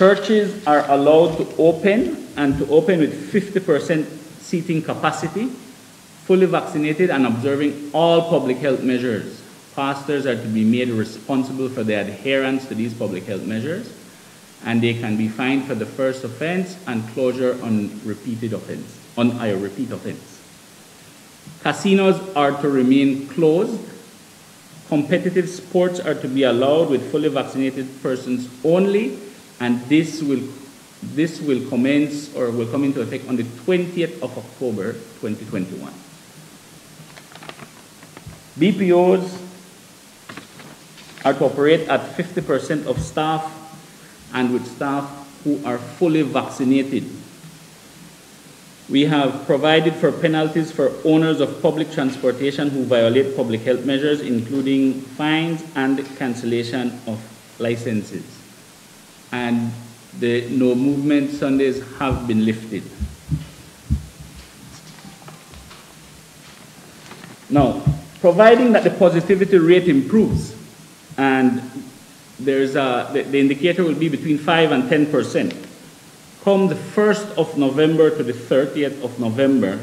Churches are allowed to open and to open with 50% seating capacity, fully vaccinated and observing all public health measures. Pastors are to be made responsible for their adherence to these public health measures, and they can be fined for the first offense and closure on repeated offense, on a repeat offense. Casinos are to remain closed. Competitive sports are to be allowed with fully vaccinated persons only, and this will, this will commence or will come into effect on the 20th of October 2021. BPOs are to operate at 50% of staff and with staff who are fully vaccinated. We have provided for penalties for owners of public transportation who violate public health measures, including fines and cancellation of licenses. And the no movement Sundays have been lifted. Now, providing that the positivity rate improves and there's a, the, the indicator will be between 5 and 10 percent. Come the 1st of November to the 30th of November,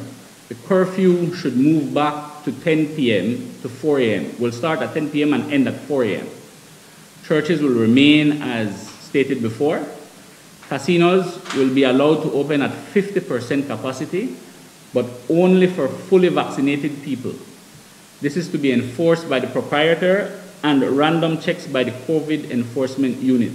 the curfew should move back to 10 p.m. to 4 a.m. We'll start at 10 p.m. and end at 4 a.m. Churches will remain as stated before. Casinos will be allowed to open at 50% capacity, but only for fully vaccinated people. This is to be enforced by the proprietor and random checks by the COVID enforcement unit.